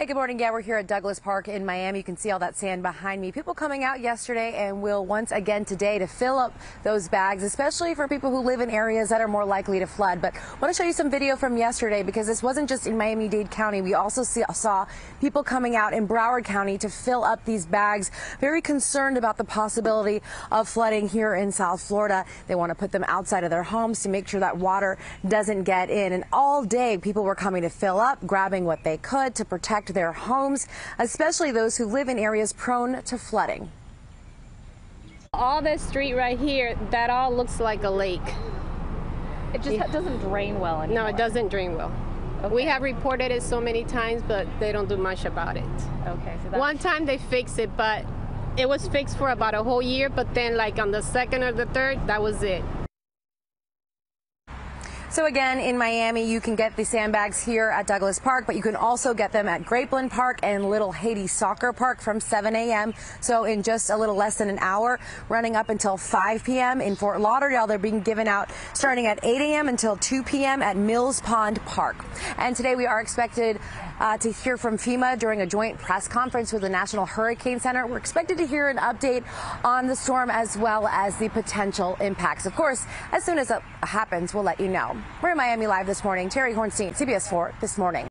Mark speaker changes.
Speaker 1: Hey, good morning. Yeah, we're here at Douglas Park in Miami. You can see all that sand behind me. People coming out yesterday and will once again today to fill up those bags, especially for people who live in areas that are more likely to flood. But I want to show you some video from yesterday because this wasn't just in Miami-Dade County. We also see, saw people coming out in Broward County to fill up these bags, very concerned about the possibility of flooding here in South Florida. They want to put them outside of their homes to make sure that water doesn't get in. And all day, people were coming to fill up, grabbing what they could to protect their homes, especially those who live in areas prone to flooding.
Speaker 2: All this street right here, that all looks like a lake.
Speaker 1: It just doesn't drain well anymore.
Speaker 2: No, it doesn't drain well.
Speaker 1: Okay.
Speaker 2: We have reported it so many times, but they don't do much about it.
Speaker 1: Okay, so
Speaker 2: One time they fixed it, but it was fixed for about a whole year, but then like on the second or the third, that was it.
Speaker 1: So again, in Miami, you can get the sandbags here at Douglas Park, but you can also get them at Grapeland Park and Little Haiti Soccer Park from 7 a.m. So in just a little less than an hour, running up until 5 p.m. in Fort Lauderdale, they're being given out starting at 8 a.m. until 2 p.m. at Mills Pond Park. And today we are expected uh, to hear from FEMA during a joint press conference with the National Hurricane Center. We're expected to hear an update on the storm as well as the potential impacts. Of course, as soon as it happens, we'll let you know. We're in Miami Live this morning. Teri Hornstein, CBS 4 this morning.